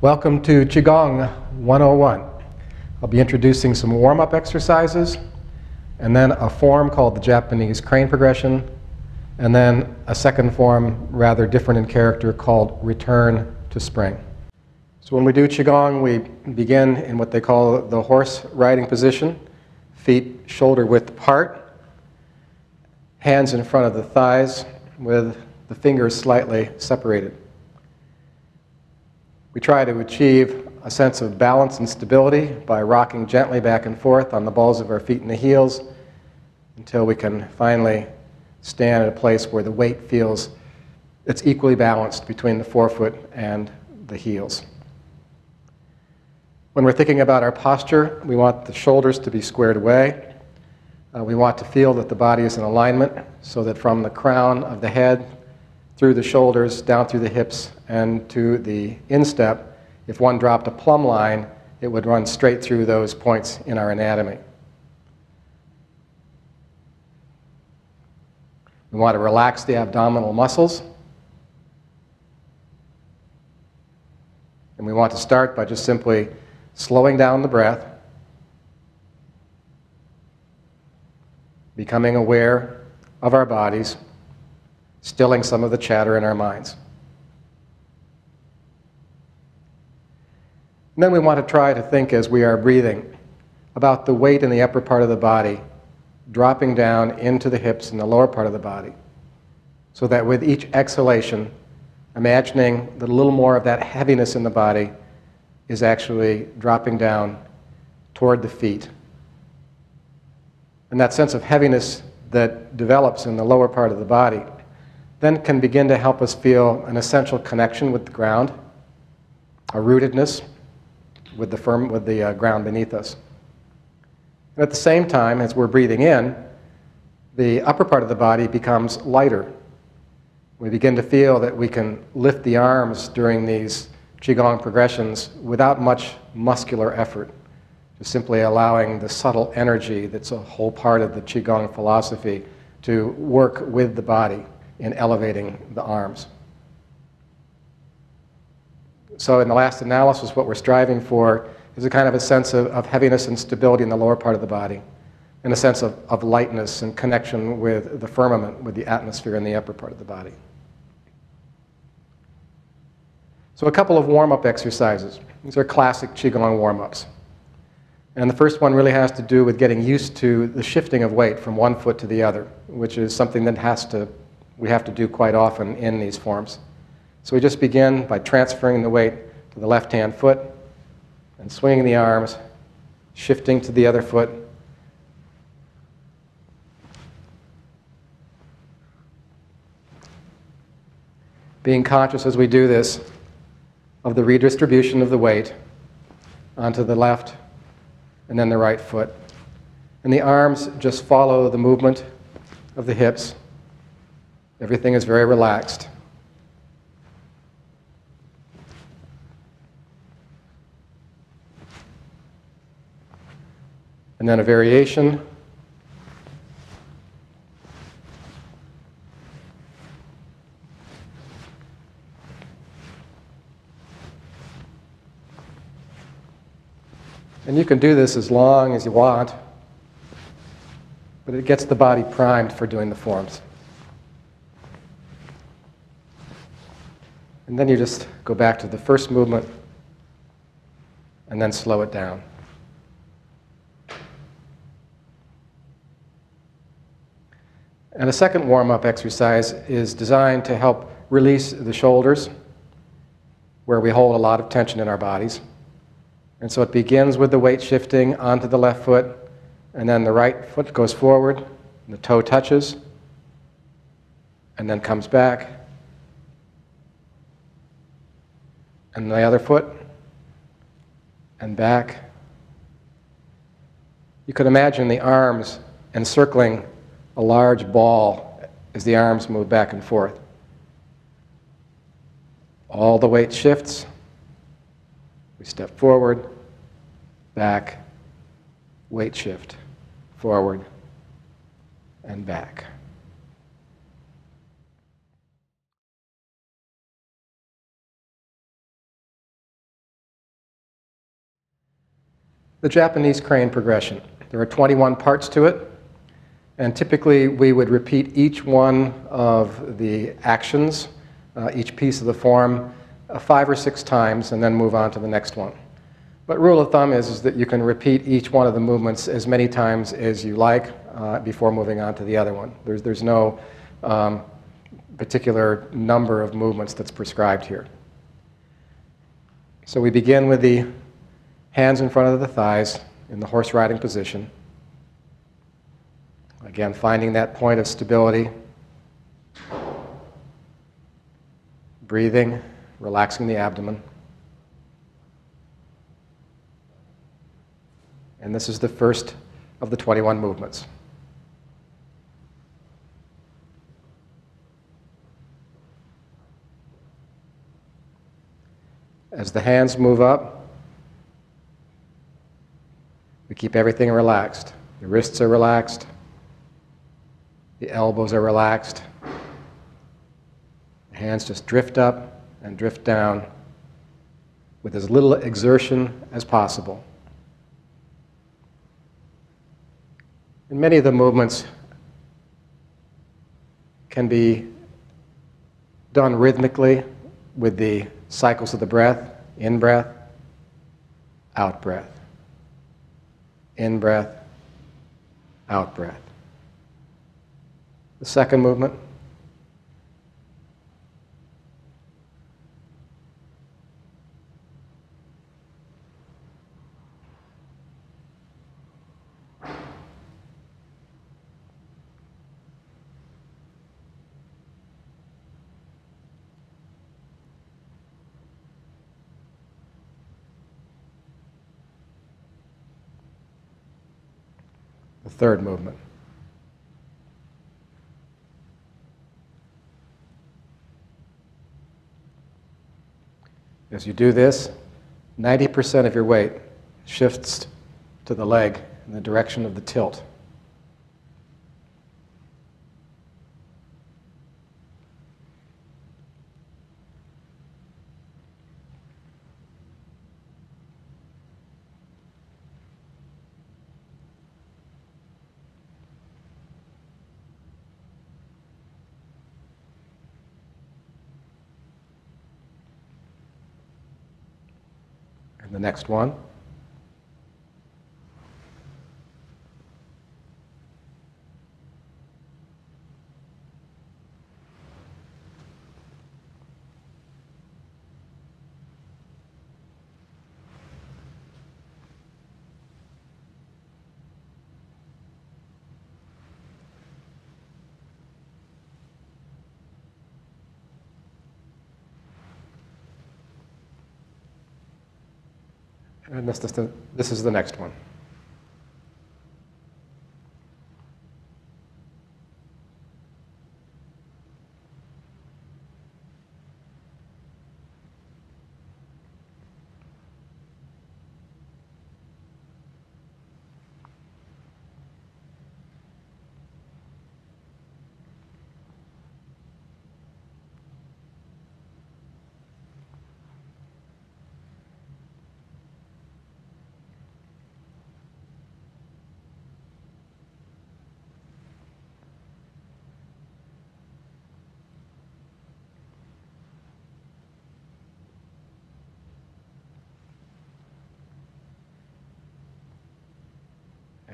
Welcome to Qigong 101. I'll be introducing some warm-up exercises, and then a form called the Japanese crane progression, and then a second form, rather different in character, called return to spring. So when we do Qigong, we begin in what they call the horse riding position, feet shoulder width apart, hands in front of the thighs with the fingers slightly separated. We try to achieve a sense of balance and stability by rocking gently back and forth on the balls of our feet and the heels until we can finally stand at a place where the weight feels it's equally balanced between the forefoot and the heels. When we're thinking about our posture, we want the shoulders to be squared away. Uh, we want to feel that the body is in alignment so that from the crown of the head through the shoulders, down through the hips, and to the instep. If one dropped a plumb line, it would run straight through those points in our anatomy. We want to relax the abdominal muscles. And we want to start by just simply slowing down the breath, becoming aware of our bodies stilling some of the chatter in our minds. And then we want to try to think as we are breathing about the weight in the upper part of the body dropping down into the hips and the lower part of the body. So that with each exhalation, imagining that a little more of that heaviness in the body is actually dropping down toward the feet. And that sense of heaviness that develops in the lower part of the body then can begin to help us feel an essential connection with the ground, a rootedness with the, firm, with the uh, ground beneath us. And at the same time, as we're breathing in, the upper part of the body becomes lighter. We begin to feel that we can lift the arms during these Qigong progressions without much muscular effort, just simply allowing the subtle energy that's a whole part of the Qigong philosophy to work with the body in elevating the arms. So in the last analysis, what we're striving for is a kind of a sense of, of heaviness and stability in the lower part of the body, and a sense of, of lightness and connection with the firmament, with the atmosphere in the upper part of the body. So a couple of warm-up exercises. These are classic Qigong warm-ups. And the first one really has to do with getting used to the shifting of weight from one foot to the other, which is something that has to we have to do quite often in these forms. So we just begin by transferring the weight to the left-hand foot and swinging the arms, shifting to the other foot. Being conscious as we do this of the redistribution of the weight onto the left and then the right foot. And the arms just follow the movement of the hips. Everything is very relaxed. And then a variation. And you can do this as long as you want, but it gets the body primed for doing the forms. And then you just go back to the first movement and then slow it down. And a second warm-up exercise is designed to help release the shoulders where we hold a lot of tension in our bodies. And so it begins with the weight shifting onto the left foot, and then the right foot goes forward, the toe touches, and then comes back, and the other foot, and back. You could imagine the arms encircling a large ball as the arms move back and forth. All the weight shifts. We step forward, back, weight shift, forward, and back. The Japanese crane progression. There are 21 parts to it, and typically we would repeat each one of the actions, uh, each piece of the form, uh, five or six times and then move on to the next one. But rule of thumb is, is that you can repeat each one of the movements as many times as you like uh, before moving on to the other one. There's, there's no um, particular number of movements that's prescribed here. So we begin with the hands in front of the thighs in the horse riding position. Again, finding that point of stability. Breathing, relaxing the abdomen. And this is the first of the 21 movements. As the hands move up, we keep everything relaxed. The wrists are relaxed, the elbows are relaxed, the hands just drift up and drift down with as little exertion as possible. And many of the movements can be done rhythmically with the cycles of the breath in breath, out breath, in breath, out breath. The second movement. the third movement. As you do this, 90% of your weight shifts to the leg in the direction of the tilt. The next one. This, this, this is the next one.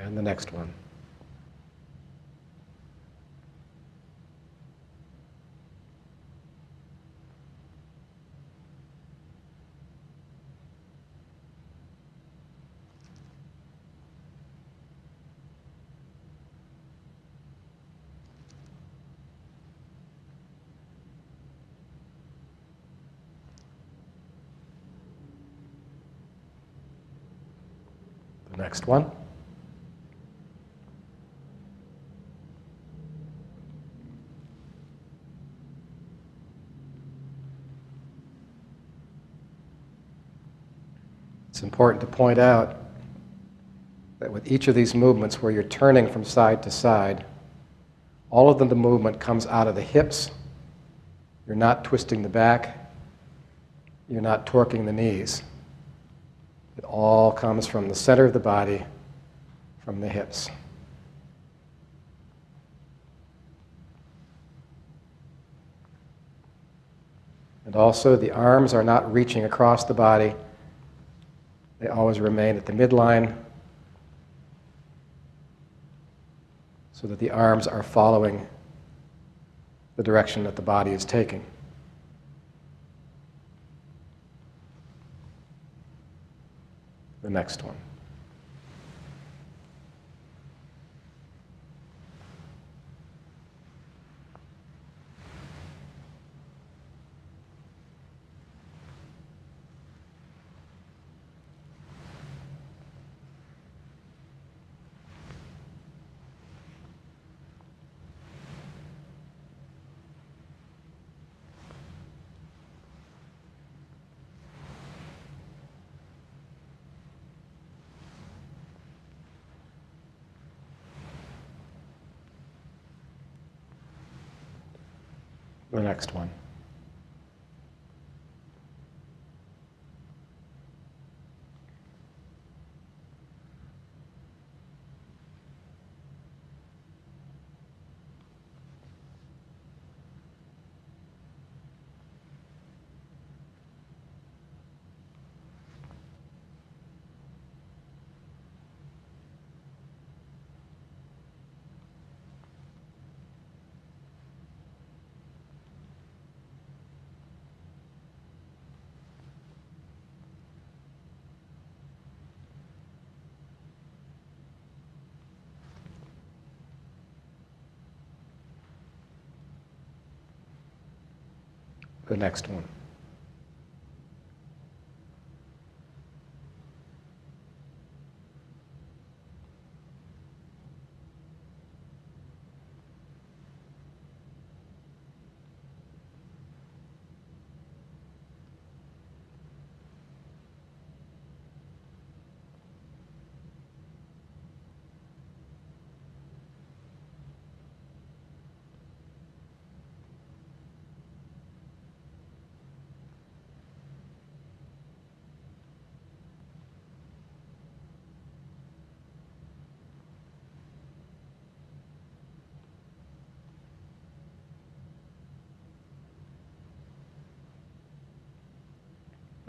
And the next one. Next one. It's important to point out that with each of these movements where you're turning from side to side, all of them, the movement comes out of the hips. You're not twisting the back. You're not torquing the knees. It It all comes from the center of the body, from the hips. And also, the arms are not reaching across the body, they always remain at the midline so that the arms are following the direction that the body is taking. The next one. the next one. The next one.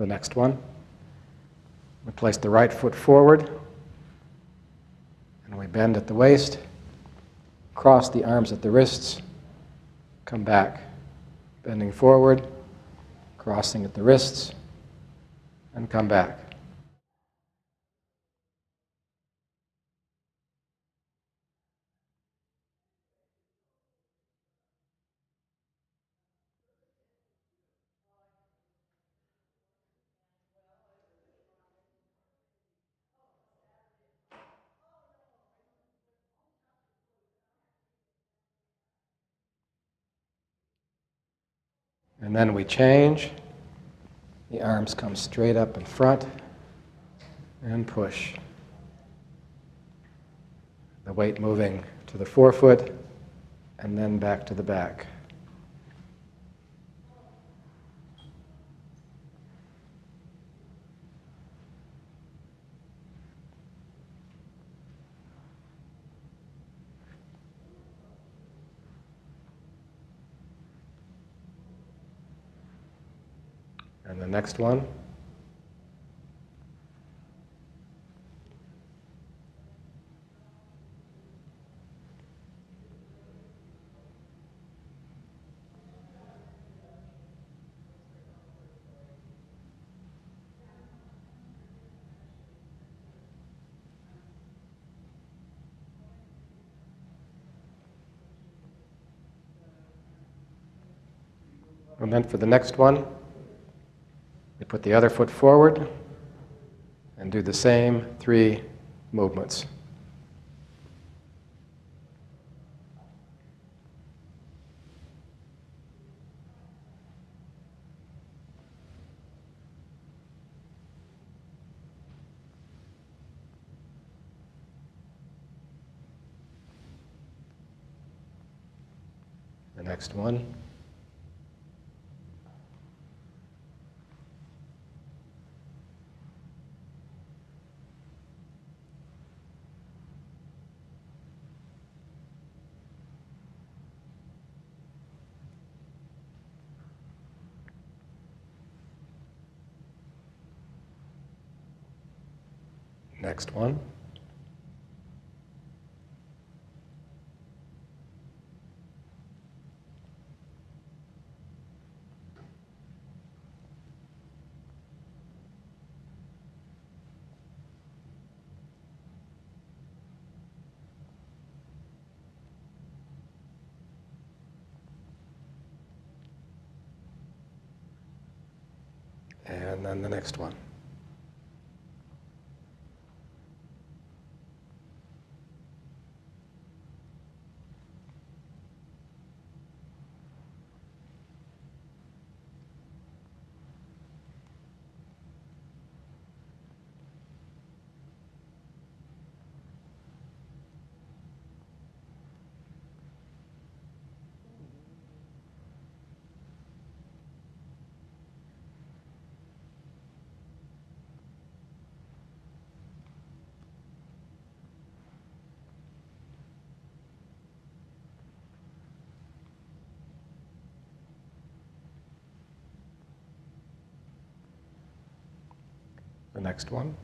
The next one. We place the right foot forward, and we bend at the waist, cross the arms at the wrists, come back, bending forward, crossing at the wrists, and come back. And then we change. The arms come straight up in front and push. The weight moving to the forefoot and then back to the back. And the next one. And then for the next one, put the other foot forward and do the same three movements. The next one. Next one. And then the next one. The next one.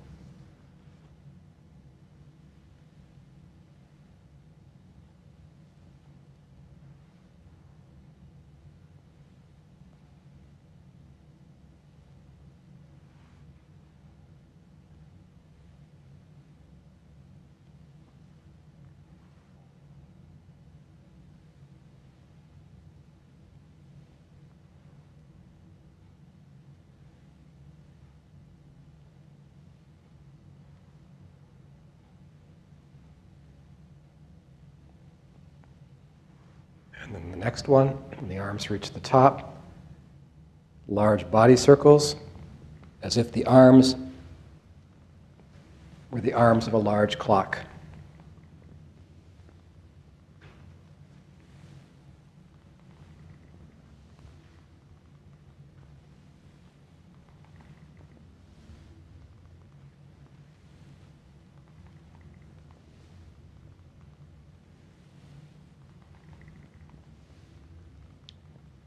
And then the next one, the arms reach the top, large body circles, as if the arms were the arms of a large clock.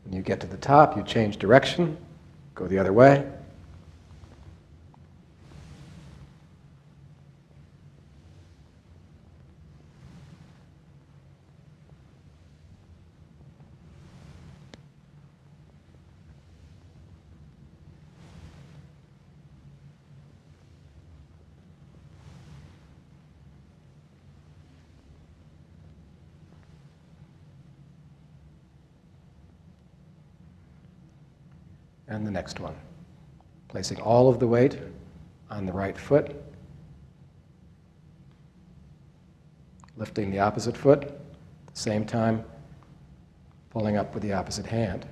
When you get to the top, you change direction, go the other way. And the next one. Placing all of the weight on the right foot, lifting the opposite foot, at the same time pulling up with the opposite hand.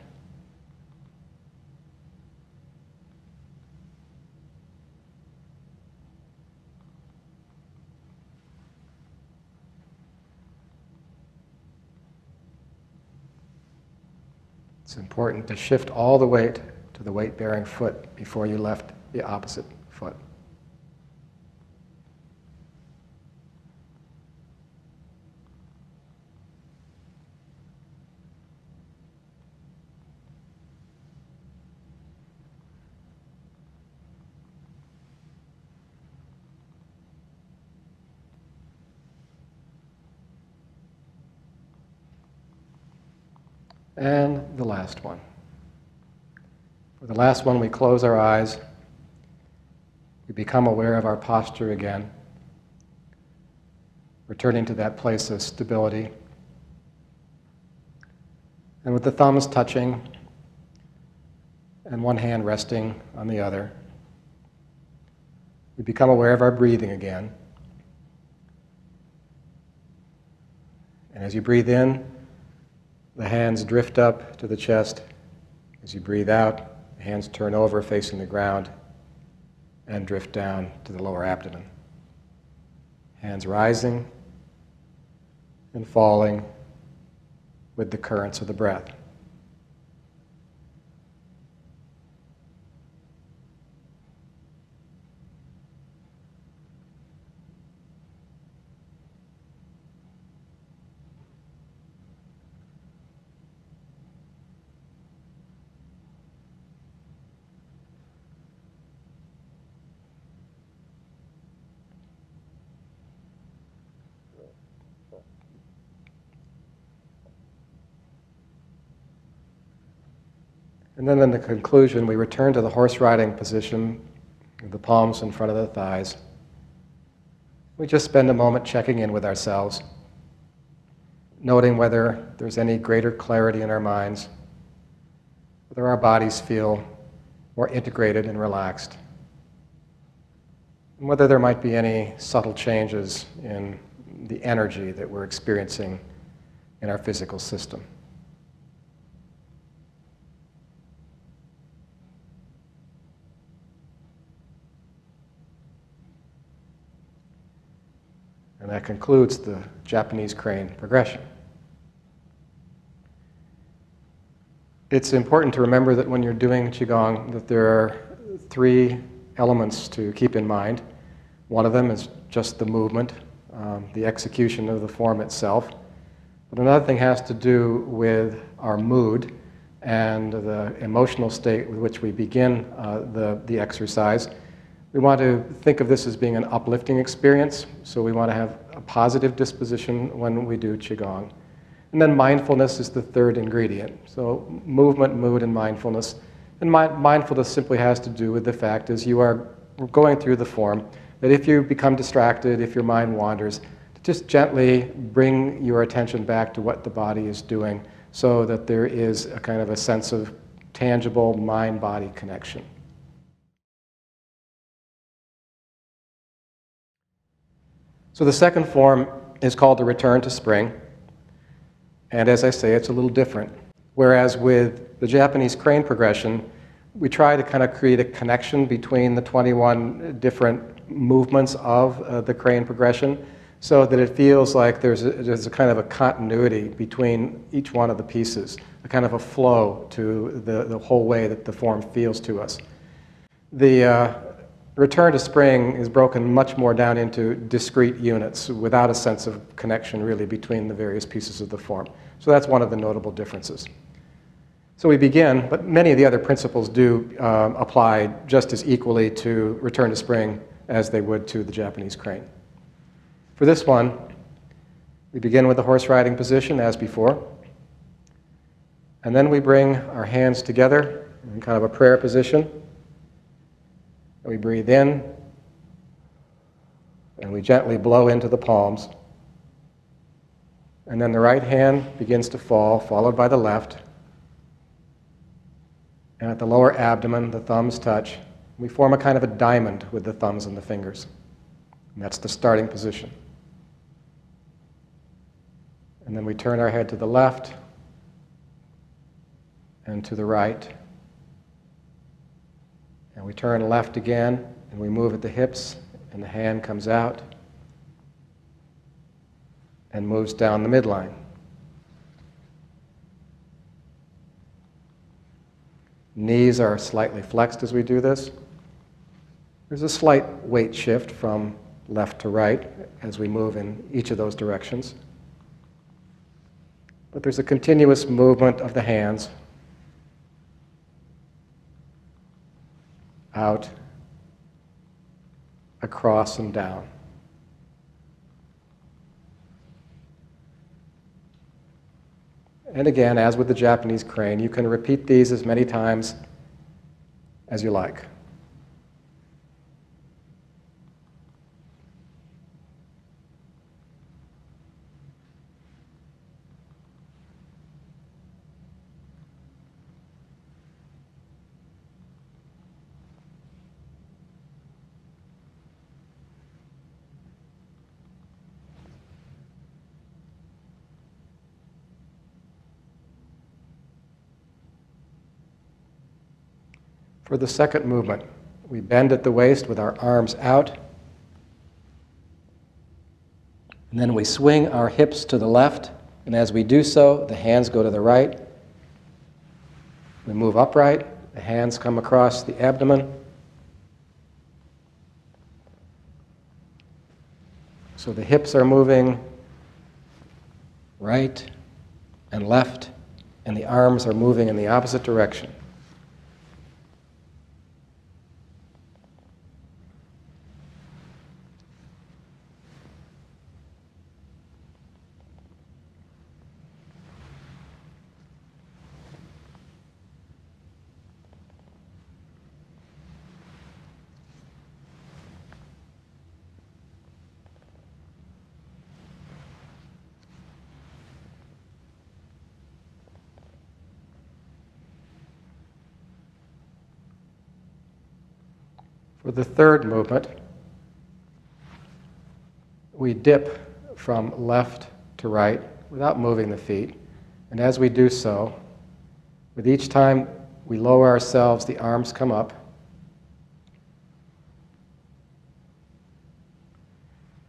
It's important to shift all the weight to the weight bearing foot before you left the opposite foot. And the last one. The last one, we close our eyes. We become aware of our posture again, returning to that place of stability. And with the thumbs touching and one hand resting on the other, we become aware of our breathing again. And as you breathe in, the hands drift up to the chest. As you breathe out, hands turn over facing the ground and drift down to the lower abdomen. Hands rising and falling with the currents of the breath. And then in the conclusion, we return to the horse riding position, the palms in front of the thighs. We just spend a moment checking in with ourselves, noting whether there's any greater clarity in our minds, whether our bodies feel more integrated and relaxed, and whether there might be any subtle changes in the energy that we're experiencing in our physical system. And that concludes the Japanese crane progression. It's important to remember that when you're doing Qigong that there are three elements to keep in mind. One of them is just the movement, um, the execution of the form itself. But another thing has to do with our mood and the emotional state with which we begin uh, the, the exercise. We want to think of this as being an uplifting experience, so we want to have a positive disposition when we do Qigong. And then mindfulness is the third ingredient. So movement, mood, and mindfulness. And mi mindfulness simply has to do with the fact as you are going through the form, that if you become distracted, if your mind wanders, just gently bring your attention back to what the body is doing so that there is a kind of a sense of tangible mind-body connection. So the second form is called the return to spring. And as I say, it's a little different. Whereas with the Japanese crane progression, we try to kind of create a connection between the 21 different movements of uh, the crane progression so that it feels like there's a, there's a kind of a continuity between each one of the pieces, a kind of a flow to the, the whole way that the form feels to us. The, uh, return to spring is broken much more down into discrete units without a sense of connection really between the various pieces of the form. So that's one of the notable differences. So we begin, but many of the other principles do um, apply just as equally to return to spring as they would to the Japanese crane. For this one, we begin with the horse riding position as before. And then we bring our hands together in kind of a prayer position. We breathe in and we gently blow into the palms. And then the right hand begins to fall, followed by the left. And at the lower abdomen, the thumbs touch. We form a kind of a diamond with the thumbs and the fingers. And that's the starting position. And then we turn our head to the left and to the right. And we turn left again, and we move at the hips, and the hand comes out and moves down the midline. Knees are slightly flexed as we do this. There's a slight weight shift from left to right as we move in each of those directions. But there's a continuous movement of the hands out, across, and down. And again, as with the Japanese crane, you can repeat these as many times as you like. For the second movement, we bend at the waist with our arms out. And then we swing our hips to the left. And as we do so, the hands go to the right. We move upright. The hands come across the abdomen. So the hips are moving right and left, and the arms are moving in the opposite direction. For the third movement, we dip from left to right without moving the feet. And as we do so, with each time we lower ourselves, the arms come up.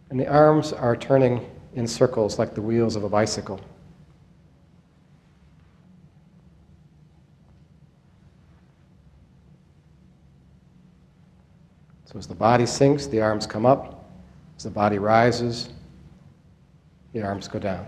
And the arms are turning in circles like the wheels of a bicycle. So as the body sinks, the arms come up. As the body rises, the arms go down.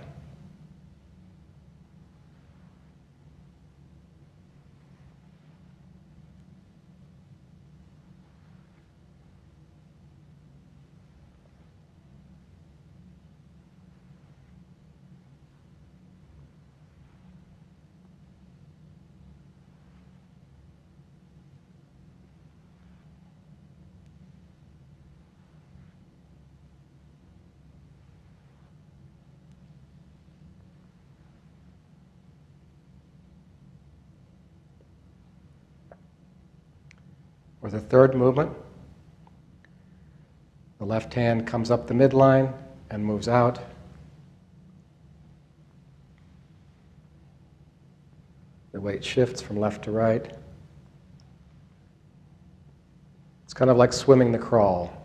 Or the third movement, the left hand comes up the midline and moves out. The weight shifts from left to right. It's kind of like swimming the crawl.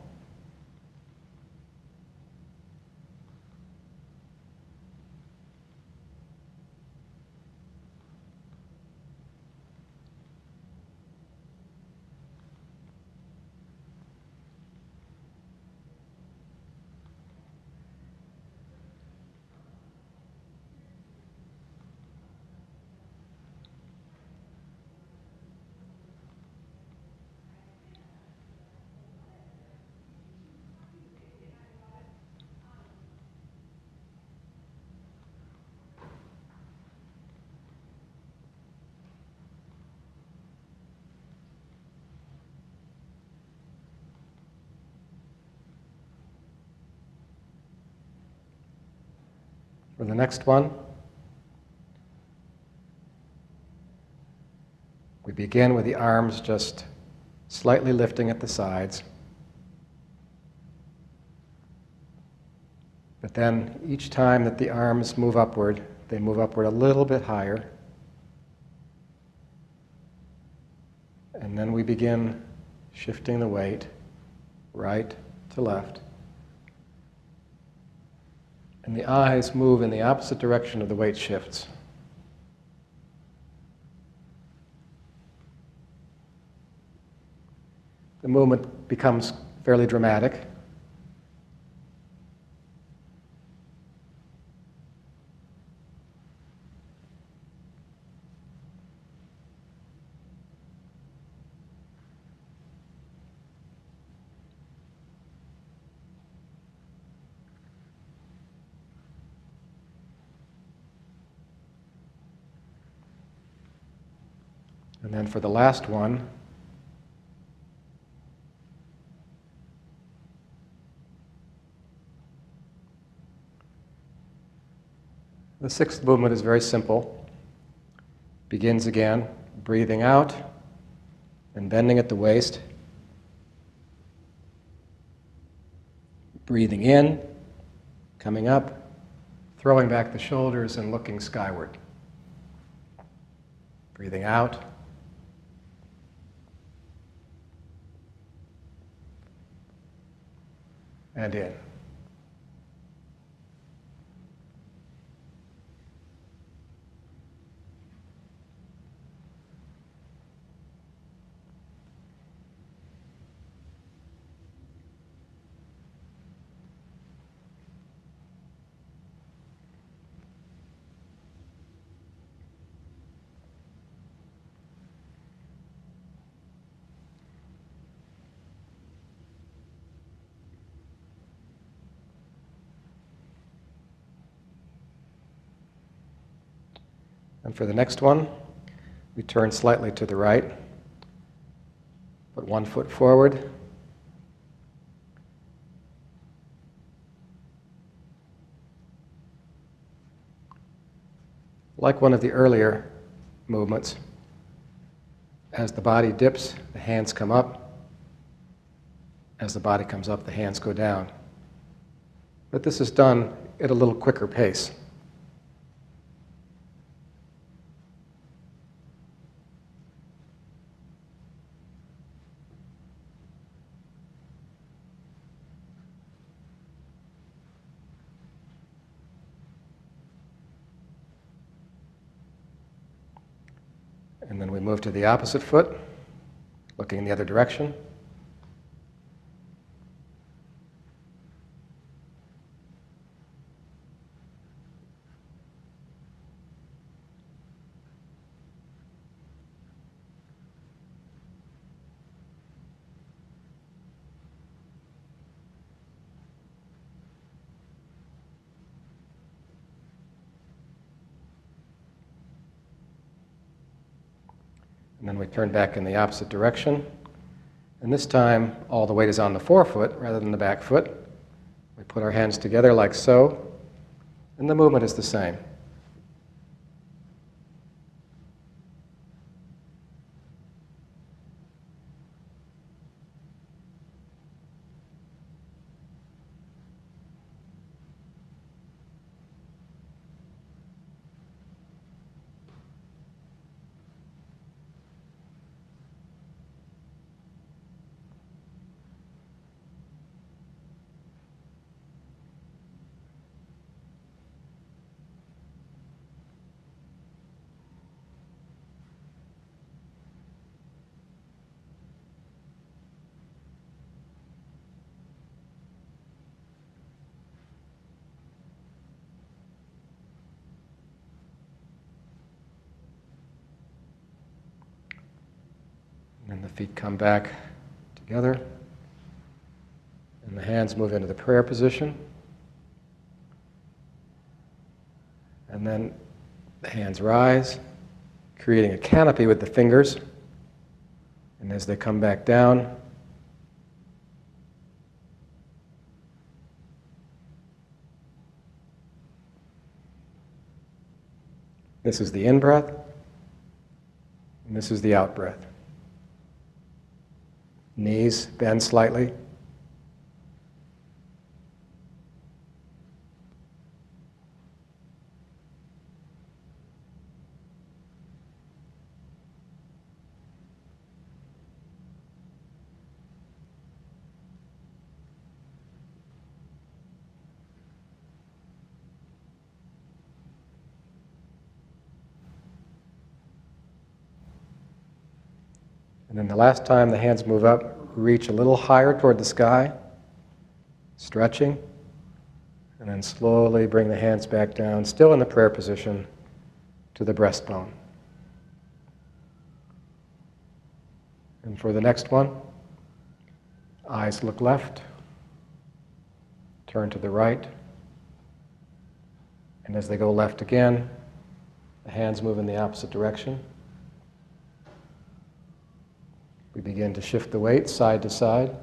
For the next one, we begin with the arms just slightly lifting at the sides. But then each time that the arms move upward, they move upward a little bit higher. And then we begin shifting the weight right to left and the eyes move in the opposite direction of the weight shifts. The movement becomes fairly dramatic. And then for the last one, the sixth movement is very simple. Begins again, breathing out and bending at the waist. Breathing in, coming up, throwing back the shoulders and looking skyward. Breathing out. And in. And for the next one, we turn slightly to the right, put one foot forward. Like one of the earlier movements, as the body dips, the hands come up. As the body comes up, the hands go down. But this is done at a little quicker pace. And then we move to the opposite foot, looking in the other direction. And then we turn back in the opposite direction. And this time, all the weight is on the forefoot rather than the back foot. We put our hands together like so, and the movement is the same. And the feet come back together. And the hands move into the prayer position. And then the hands rise, creating a canopy with the fingers. And as they come back down, this is the in breath, and this is the out breath. Knees bend slightly. And then the last time the hands move up, reach a little higher toward the sky, stretching, and then slowly bring the hands back down, still in the prayer position, to the breastbone. And for the next one, eyes look left, turn to the right, and as they go left again, the hands move in the opposite direction. We begin to shift the weight side to side.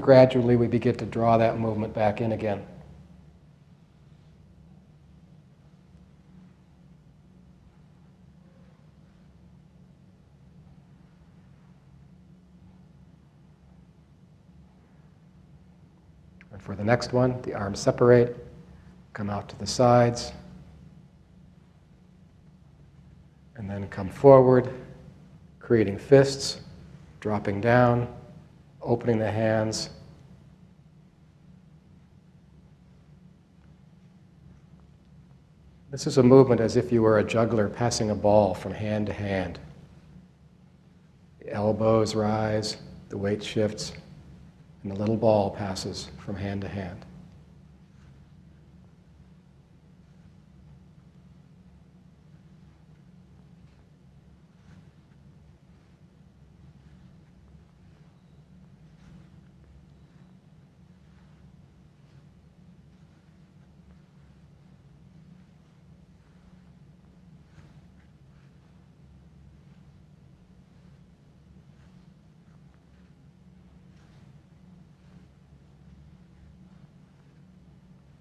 And gradually we begin to draw that movement back in again. And for the next one, the arms separate, come out to the sides, and then come forward, creating fists, dropping down, opening the hands. This is a movement as if you were a juggler passing a ball from hand to hand. The elbows rise, the weight shifts, and the little ball passes from hand to hand.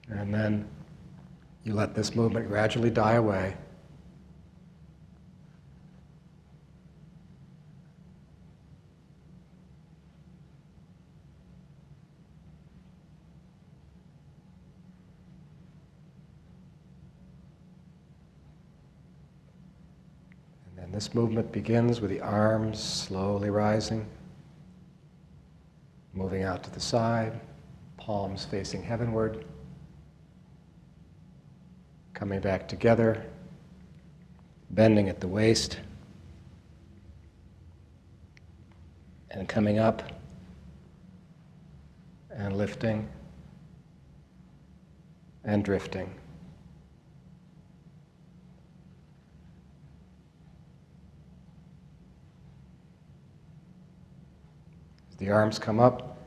And then you let this movement gradually die away. And then this movement begins with the arms slowly rising, moving out to the side, palms facing heavenward coming back together, bending at the waist, and coming up and lifting and drifting. As the arms come up,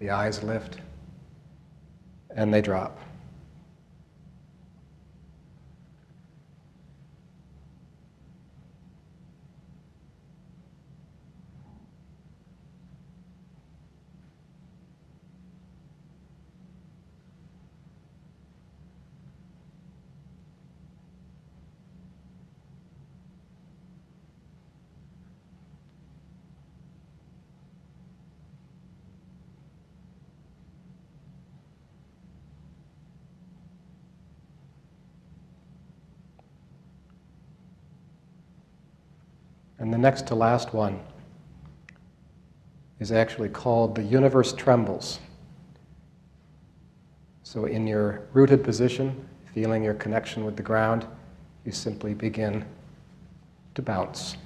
the eyes lift, and they drop. And the next to last one is actually called The Universe Trembles. So, in your rooted position, feeling your connection with the ground, you simply begin to bounce.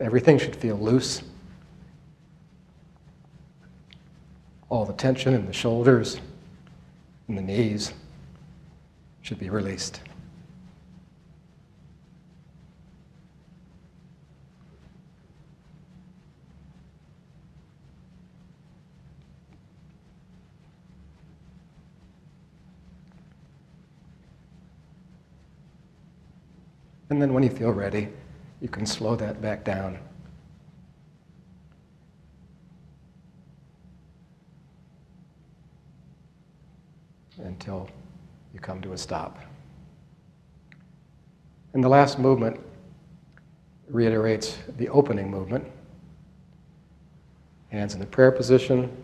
Everything should feel loose. All the tension in the shoulders and the knees should be released. And then when you feel ready, you can slow that back down. Until come to a stop. And the last movement reiterates the opening movement. Hands in the prayer position,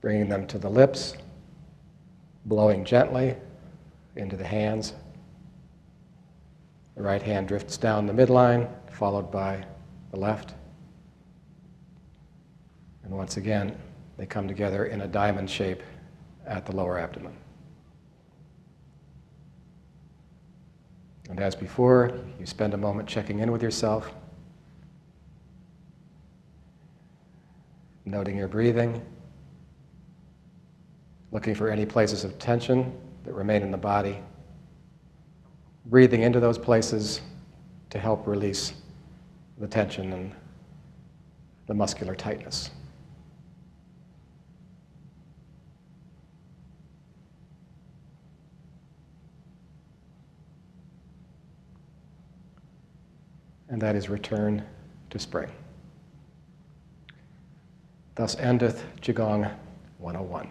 bringing them to the lips, blowing gently into the hands. The right hand drifts down the midline, followed by the left. And once again, they come together in a diamond shape at the lower abdomen. And as before, you spend a moment checking in with yourself, noting your breathing, looking for any places of tension that remain in the body, breathing into those places to help release the tension and the muscular tightness. And that is return to spring. Thus endeth Qigong 101.